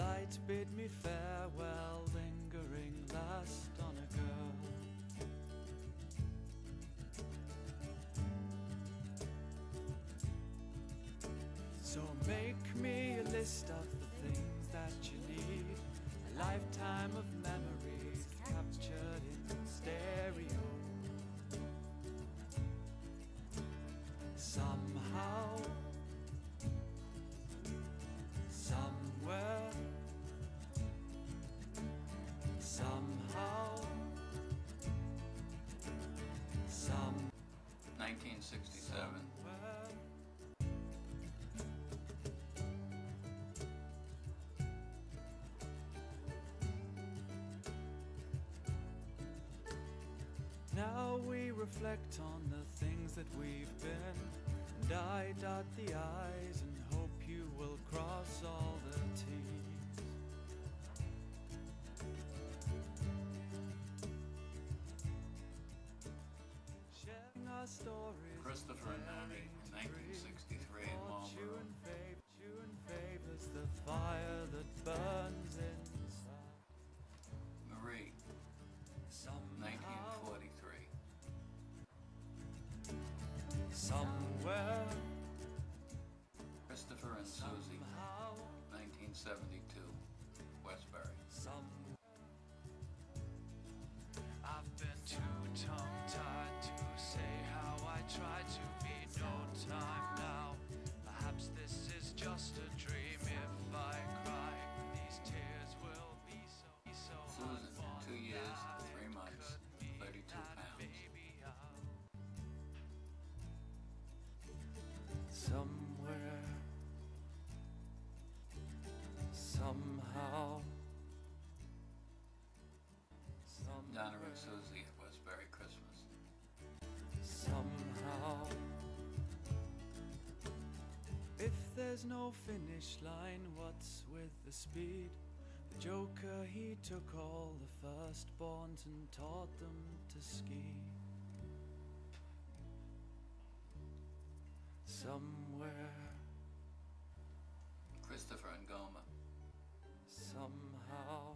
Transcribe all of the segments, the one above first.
light bid me farewell, lingering last on a girl. So make me a list of the things that you need. A lifetime of somewhere. 1967. Now we reflect on the things that we've been. And I dot the I's and hope you will cross all the T's. Christopher and Annie, 1963 in Marlborough. Marie, 1943. Somewhere. Christopher and Susie, 1970. There's no finish line, what's with the speed? The Joker, he took all the firstborns and taught them to ski. Somewhere, Christopher and Goma. somehow.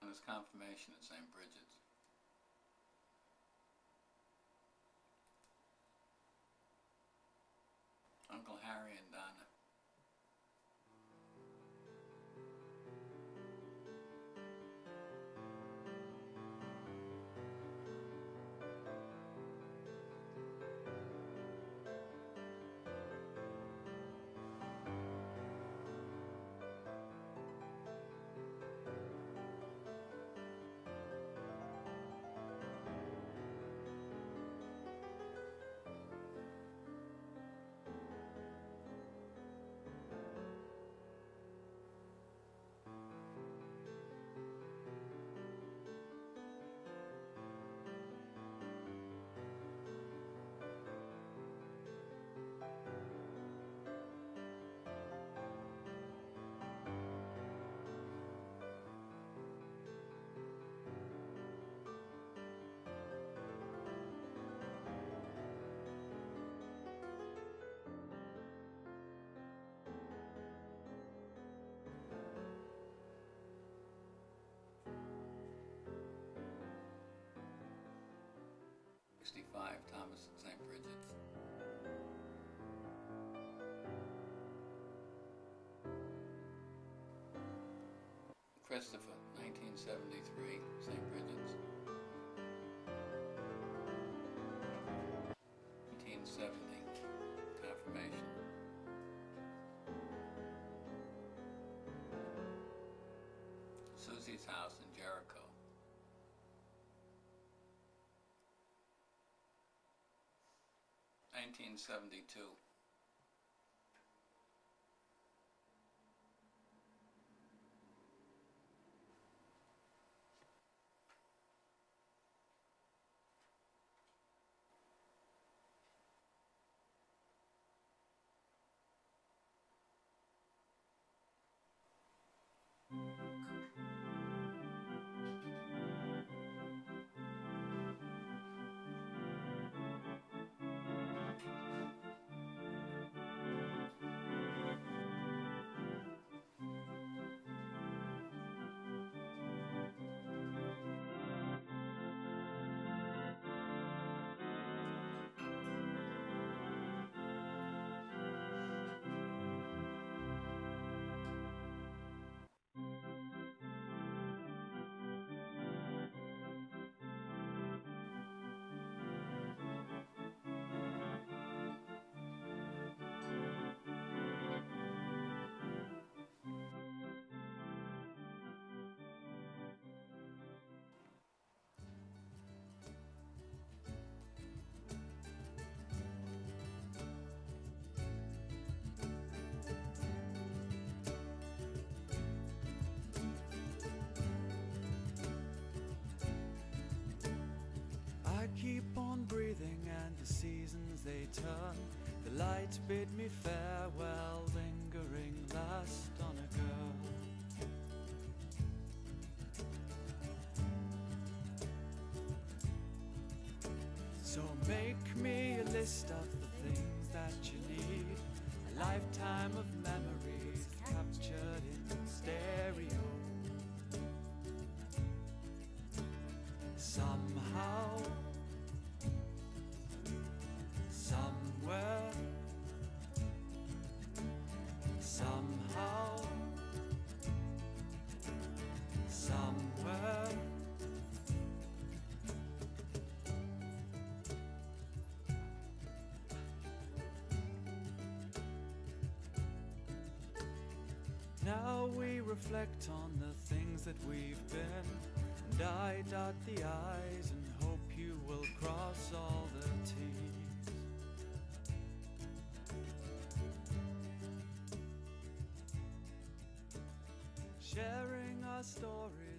On his confirmation at St. Bridget's. 5 Thomas and St. Bridget's. Christopher, 1973, St. Bridget's. 1970, Confirmation. Susie's house in Jericho. 1972. they turn. The light bid me farewell, lingering last on a girl. So make me a list of the things that you need. A lifetime of reflect on the things that we've been, and I dot the I's and hope you will cross all the T's. Sharing our stories